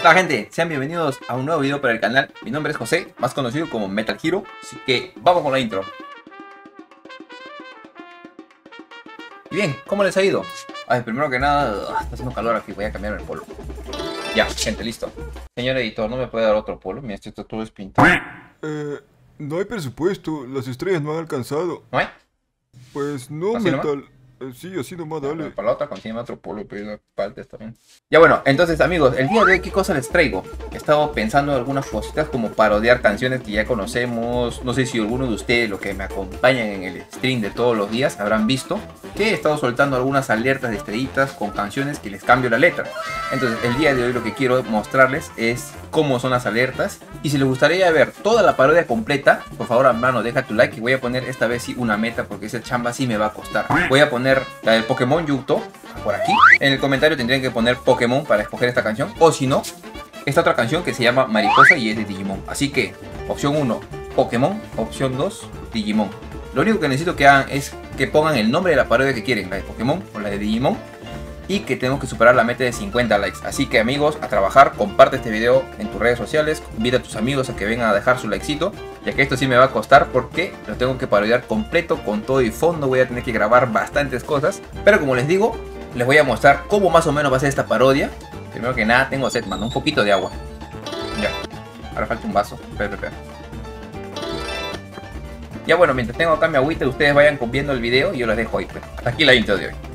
Hola gente, sean bienvenidos a un nuevo video para el canal. Mi nombre es José, más conocido como Metal Hero, así que vamos con la intro. Y bien, ¿cómo les ha ido? Ay, primero que nada, está haciendo calor aquí, voy a cambiar el polo. Ya, gente, listo. Señor editor, ¿no me puede dar otro polo? Mira, este todo es pintado. Eh, no hay presupuesto, las estrellas no han alcanzado. ¿No hay? Pues no. Metal. Sí, así nomás, dale. Para la otra consigue otro polo, pero partes también. Ya bueno, entonces amigos, el día de hoy, ¿qué cosa les traigo? He estado pensando en algunas cositas como parodiar canciones que ya conocemos. No sé si alguno de ustedes, los que me acompañan en el stream de todos los días, habrán visto que he estado soltando algunas alertas de estrellitas con canciones que les cambio la letra. Entonces, el día de hoy lo que quiero mostrarles es cómo son las alertas. Y si les gustaría ver toda la parodia completa, por favor, hermano, deja tu like y voy a poner esta vez sí una meta porque esa chamba sí me va a costar. Voy a poner la del Pokémon Yuto por aquí. En el comentario tendrían que poner Pokémon para escoger esta canción. O si no, esta otra canción que se llama Mariposa y es de Digimon. Así que, opción 1, Pokémon. Opción 2, Digimon. Lo único que necesito que hagan es que pongan el nombre de la parodia que quieren, la de Pokémon o la de Digimon. Y que tenemos que superar la meta de 50 likes. Así que amigos, a trabajar, comparte este video en tus redes sociales, invita a tus amigos a que vengan a dejar su likecito, ya que esto sí me va a costar porque lo tengo que parodiar completo con todo y fondo, voy a tener que grabar bastantes cosas. Pero como les digo, les voy a mostrar cómo más o menos va a ser esta parodia. Primero que nada tengo sed, mano, un poquito de agua. Ya, ahora falta un vaso. Ya bueno, mientras tengo acá mi agüita, ustedes vayan viendo el video y yo les dejo ahí. Pues. Hasta aquí la intro de hoy.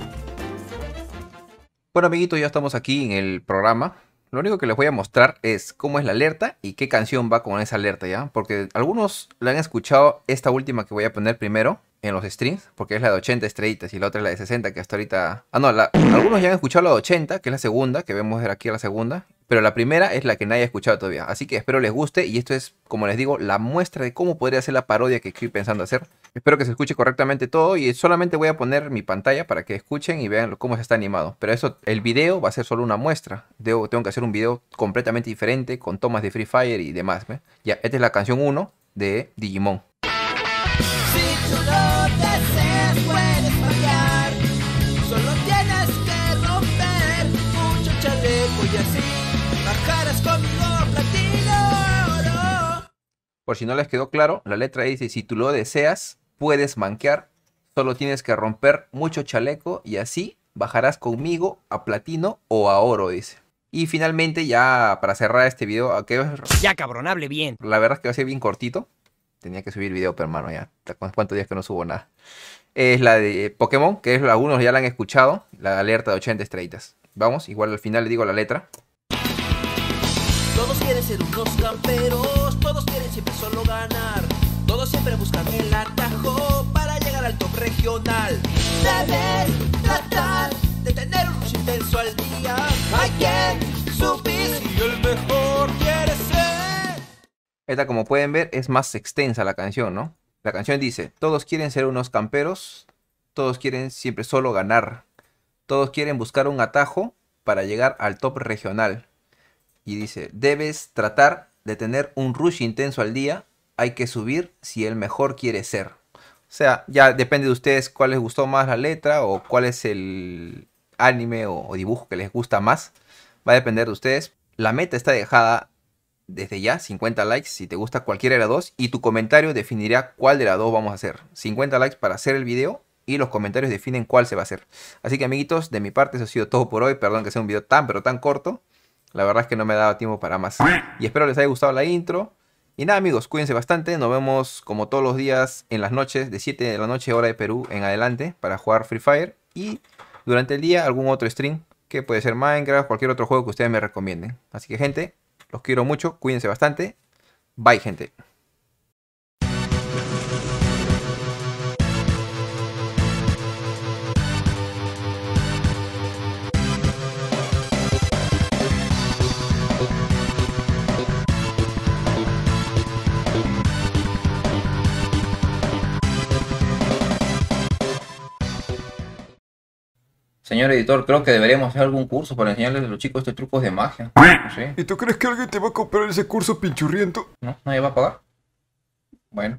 Bueno amiguitos, ya estamos aquí en el programa. Lo único que les voy a mostrar es cómo es la alerta y qué canción va con esa alerta, ¿ya? Porque algunos la han escuchado esta última que voy a poner primero en los streams, porque es la de 80 estrellitas y la otra es la de 60 que hasta ahorita... Ah, no, la- algunos ya han escuchado la de 80, que es la segunda, que vemos aquí a la segunda, pero la primera es la que nadie ha escuchado todavía. Así que espero les guste y esto es, como les digo, la muestra de cómo podría ser la parodia que estoy pensando hacer. Espero que se escuche correctamente todo y solamente voy a poner mi pantalla para que escuchen y vean cómo se está animado. Pero eso, el video va a ser solo una muestra. Debo, tengo que hacer un video completamente diferente con tomas de Free Fire y demás. Ya, esta es la canción 1 de Digimon. Si tú deseas, puedes. Solo tienes que romper mucho chaleco y así Por si no les quedó claro, la letra dice, si tú lo deseas, puedes manquear. Solo tienes que romper mucho chaleco y así bajarás conmigo a platino o a oro, dice. Y finalmente, ya para cerrar este video, que Ya cabrón, hable bien. la verdad es que va a ser bien cortito. Tenía que subir video, pero hermano, ya. ¿Cuántos días que no subo nada? Es la de Pokémon, que es, algunos ya la han escuchado. La alerta de 80 estrellitas. Vamos, igual al final le digo la letra. Todos quieren ser unos camperos, siempre solo ganar. Todos siempre buscan el atajo para llegar al top regional. Debes tratar de tener un rush intenso al día. Hay quien subir si el mejor quiere ser. Esta, como pueden ver, es más extensa la canción, ¿no? La canción dice, todos quieren ser unos camperos, todos quieren siempre solo ganar, todos quieren buscar un atajo para llegar al top regional. Y dice, debes tratar de tener un rush intenso al día, hay que subir si el mejor quiere ser. O sea, ya depende de ustedes cuál les gustó más la letra o cuál es el anime o, o dibujo que les gusta más. Va a depender de ustedes. La meta está dejada desde ya 50 likes si te gusta cualquiera de las dos y tu comentario definirá cuál de las dos vamos a hacer. 50 likes para hacer el video y los comentarios definen cuál se va a hacer. Así que amiguitos, de mi parte eso ha sido todo por hoy. Perdón que sea un video tan pero tan corto. La verdad es que no me dado tiempo para más. Y espero les haya gustado la intro. Y nada amigos, cuídense bastante. Nos vemos como todos los días en las noches de 7 de la noche hora de Perú en adelante para jugar Free Fire. Y durante el día algún otro stream que puede ser Minecraft, cualquier otro juego que ustedes me recomienden. Así que gente, los quiero mucho, cuídense bastante. Bye, gente. Señor editor, creo que deberíamos hacer algún curso para enseñarles a los chicos estos trucos de magia. No sé, ¿Y tú crees que alguien te va a comprar ese curso pinchurriento? ¿no? ¿Nadie va a pagar? Bueno,